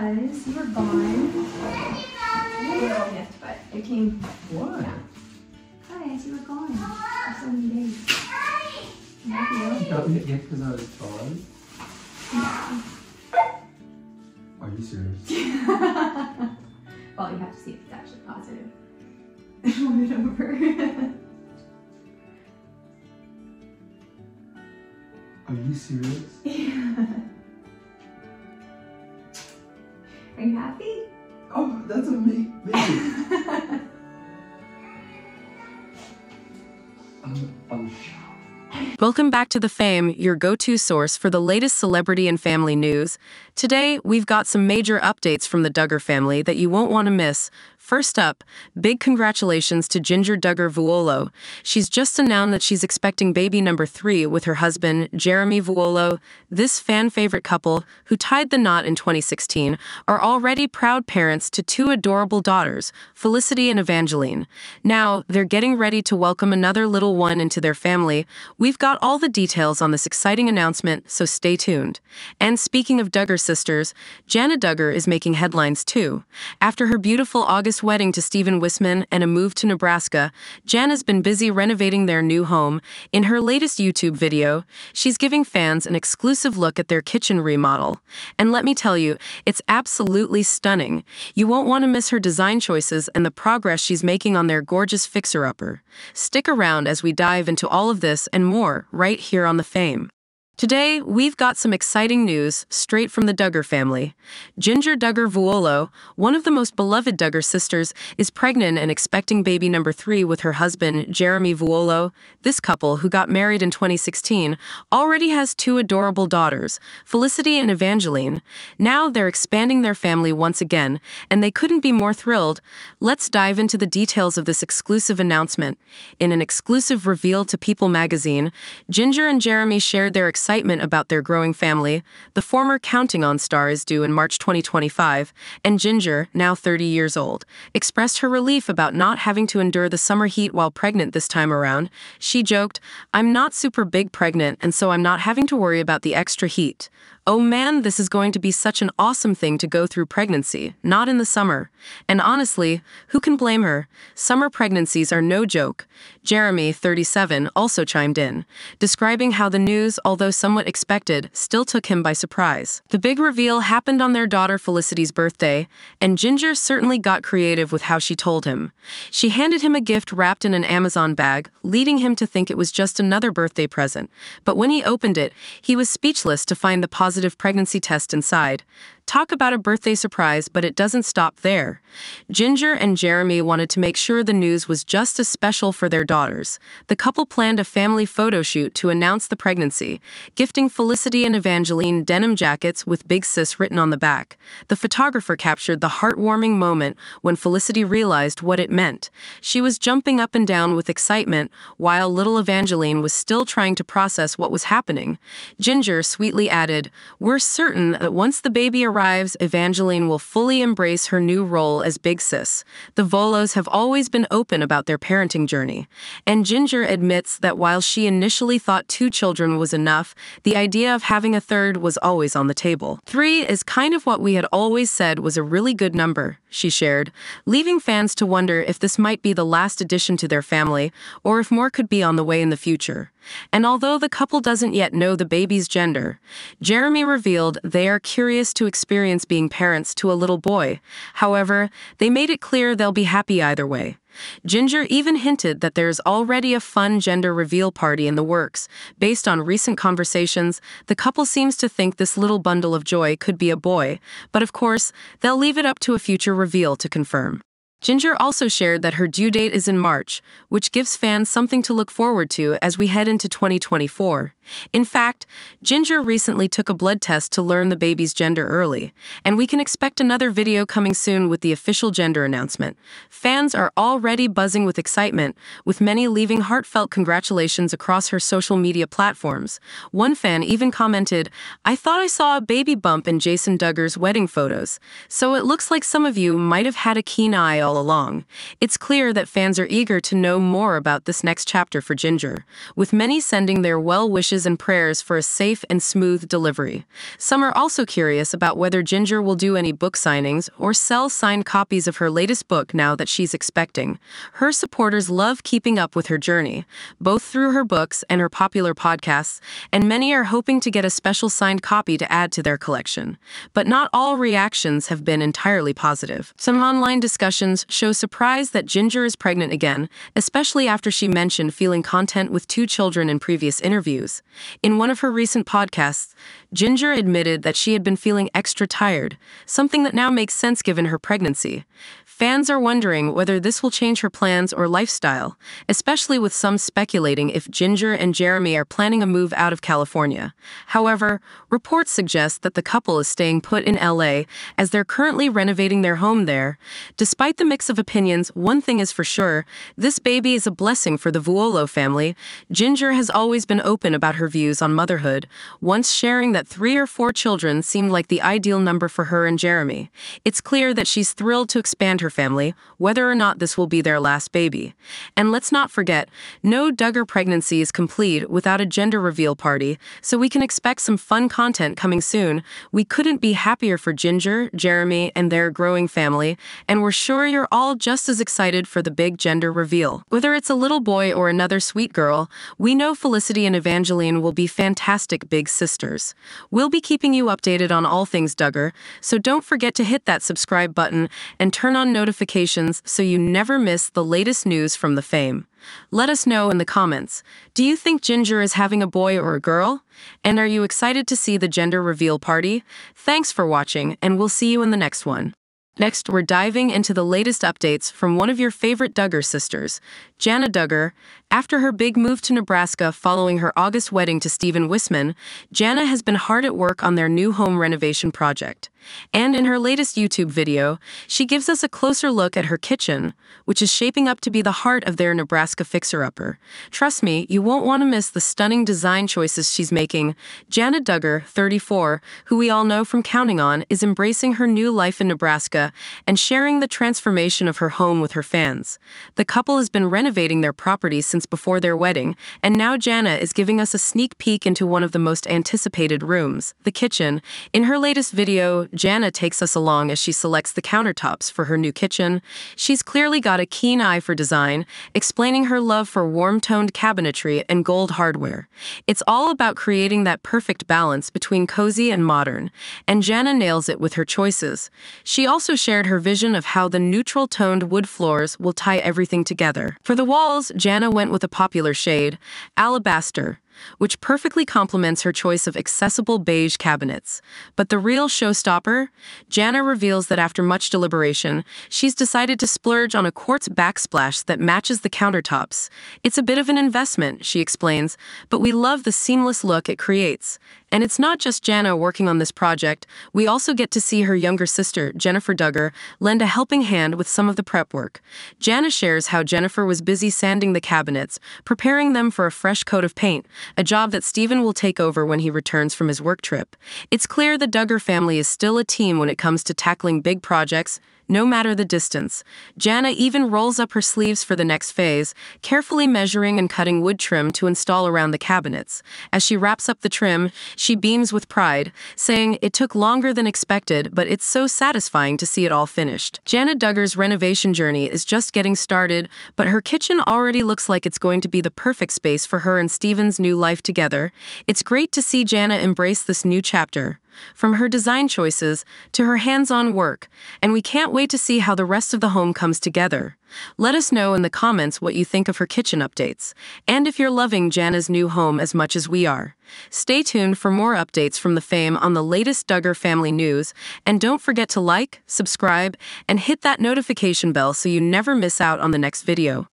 because you were gone. Oh, yes, but it came. What? Guys, you were gone for so many days. Love you. Got me a gift because I was gone? Are you serious? well, you have to see if it's actually positive. Move it over. Are you serious? Are that's amazing. I'm, I'm Welcome back to The Fame, your go to source for the latest celebrity and family news. Today, we've got some major updates from the Duggar family that you won't want to miss. First up, big congratulations to Jinger Duggar Vuolo. She's just announced that she's expecting baby number three with her husband, Jeremy Vuolo. This fan favorite couple, who tied the knot in 2016, are already proud parents to two adorable daughters, Felicity and Evangeline. Now, they're getting ready to welcome another little one into their family. We've got all the details on this exciting announcement, so stay tuned. And speaking of Duggar sisters, Jana Duggar is making headlines too. After her beautiful August wedding to Stephen Wissmann and a move to Nebraska, Jan has been busy renovating their new home. In her latest YouTube video, she's giving fans an exclusive look at their kitchen remodel. And let me tell you, it's absolutely stunning. You won't want to miss her design choices and the progress she's making on their gorgeous fixer upper. Stick around as we dive into all of this and more right here on The Fame. Today, we've got some exciting news straight from the Duggar family. Jinger Duggar Vuolo, one of the most beloved Duggar sisters, is pregnant and expecting baby number three with her husband, Jeremy Vuolo. This couple, who got married in 2016, already has two adorable daughters, Felicity and Evangeline. Now they're expanding their family once again, and they couldn't be more thrilled. Let's dive into the details of this exclusive announcement. In an exclusive reveal to People magazine, Jinger and Jeremy shared their excitement excitement about their growing family, the former Counting On star is due in March 2025, and Jinger, now 30 years old, expressed her relief about not having to endure the summer heat while pregnant this time around. She joked, I'm not super big pregnant, and so I'm not having to worry about the extra heat. Oh man, this is going to be such an awesome thing to go through pregnancy, not in the summer. And honestly, who can blame her? Summer pregnancies are no joke. Jeremy, 37, also chimed in, describing how the news, although somewhat expected, still took him by surprise. The big reveal happened on their daughter Felicity's birthday, and Jinger certainly got creative with how she told him. She handed him a gift wrapped in an Amazon bag, leading him to think it was just another birthday present. But when he opened it, he was speechless to find the positive pregnancy test inside. Talk about a birthday surprise, but it doesn't stop there. Jinger and Jeremy wanted to make sure the news was just as special for their daughters. The couple planned a family photo shoot to announce the pregnancy, gifting Felicity and Evangeline denim jackets with Big Sis written on the back. The photographer captured the heartwarming moment when Felicity realized what it meant. She was jumping up and down with excitement, while little Evangeline was still trying to process what was happening. Jinger sweetly added, We're certain that once the baby arrives, Evangeline will fully embrace her new role as Big Sis. The Vuolos have always been open about their parenting journey, and Jinger admits that while she initially thought two children was enough, the idea of having a third was always on the table. Three is kind of what we had always said was a really good number, she shared, leaving fans to wonder if this might be the last addition to their family or if more could be on the way in the future. And although the couple doesn't yet know the baby's gender, Jeremy revealed they are curious to experience being parents to a little boy. However, they made it clear they'll be happy either way. Jinger even hinted that there's already a fun gender reveal party in the works. Based on recent conversations, the couple seems to think this little bundle of joy could be a boy, but of course, they'll leave it up to a future reveal to confirm. Jinger also shared that her due date is in March, which gives fans something to look forward to as we head into 2024. In fact, Jinger recently took a blood test to learn the baby's gender early, and we can expect another video coming soon with the official gender announcement. Fans are already buzzing with excitement, with many leaving heartfelt congratulations across her social media platforms. One fan even commented, I thought I saw a baby bump in Jason Duggar's wedding photos, so it looks like some of you might have had a keen eye all along. It's clear that fans are eager to know more about this next chapter for Jinger, with many sending their well wishes and prayers for a safe and smooth delivery. Some are also curious about whether Jinger will do any book signings or sell signed copies of her latest book now that she's expecting. Her supporters love keeping up with her journey, both through her books and her popular podcasts, and many are hoping to get a special signed copy to add to their collection. But not all reactions have been entirely positive. Some online discussions show surprise that Jinger is pregnant again, especially after she mentioned feeling content with two children in previous interviews. In one of her recent podcasts, Jinger admitted that she had been feeling extra tired, something that now makes sense given her pregnancy. Fans are wondering whether this will change her plans or lifestyle, especially with some speculating if Jinger and Jeremy are planning a move out of California. However, reports suggest that the couple is staying put in LA as they're currently renovating their home there. Despite the mix of opinions, one thing is for sure this baby is a blessing for the Vuolo family. Jinger has always been open about her views on motherhood, once sharing that three or four children seemed like the ideal number for her and Jeremy. It's clear that she's thrilled to expand her family, whether or not this will be their last baby. And let's not forget, no Duggar pregnancy is complete without a gender reveal party, so we can expect some fun content coming soon. We couldn't be happier for Jinger, Jeremy, and their growing family, and we're sure you're all just as excited for the big gender reveal. Whether it's a little boy or another sweet girl, we know Felicity and Evangeline will be fantastic big sisters. We'll be keeping you updated on all things Duggar, so don't forget to hit that subscribe button and turn on notifications so you never miss the latest news from the fame. Let us know in the comments. Do you think Jinger is having a boy or a girl? And are you excited to see the gender reveal party? Thanks for watching, and we'll see you in the next one. Next, we're diving into the latest updates from one of your favorite Duggar sisters, Jana Duggar. After her big move to Nebraska following her August wedding to Stephen Wissmann, Jana has been hard at work on their new home renovation project. And in her latest YouTube video, she gives us a closer look at her kitchen, which is shaping up to be the heart of their Nebraska fixer upper. Trust me, you won't want to miss the stunning design choices she's making. Jana Duggar, 34, who we all know from Counting On, is embracing her new life in Nebraska and sharing the transformation of her home with her fans. The couple has been renovating their property since before their wedding, and now Jana is giving us a sneak peek into one of the most anticipated rooms, the kitchen. In her latest video, Jana takes us along as she selects the countertops for her new kitchen. She's clearly got a keen eye for design, explaining her love for warm toned cabinetry and gold hardware. It's all about creating that perfect balance between cozy and modern, and Jana nails it with her choices. She also shared her vision of how the neutral toned wood floors will tie everything together. For the walls, Jana went with a popular shade, alabaster which perfectly complements her choice of accessible beige cabinets. But the real showstopper? Jana reveals that after much deliberation, she's decided to splurge on a quartz backsplash that matches the countertops. It's a bit of an investment, she explains, but we love the seamless look it creates. And it's not just Jana working on this project, we also get to see her younger sister, Jennifer Duggar, lend a helping hand with some of the prep work. Jana shares how Jennifer was busy sanding the cabinets, preparing them for a fresh coat of paint, a job that Stephen will take over when he returns from his work trip. It's clear the Duggar family is still a team when it comes to tackling big projects, no matter the distance. Jana even rolls up her sleeves for the next phase, carefully measuring and cutting wood trim to install around the cabinets. As she wraps up the trim, she beams with pride, saying, It took longer than expected, but it's so satisfying to see it all finished. Jana Duggar's renovation journey is just getting started, but her kitchen already looks like it's going to be the perfect space for her and Stephen's new life together. It's great to see Jana embrace this new chapter from her design choices to her hands on work, and we can't wait to see how the rest of the home comes together. Let us know in the comments what you think of her kitchen updates, and if you're loving Jana's new home as much as we are. Stay tuned for more updates from the fame on the latest Duggar family news, and don't forget to like, subscribe, and hit that notification bell so you never miss out on the next video.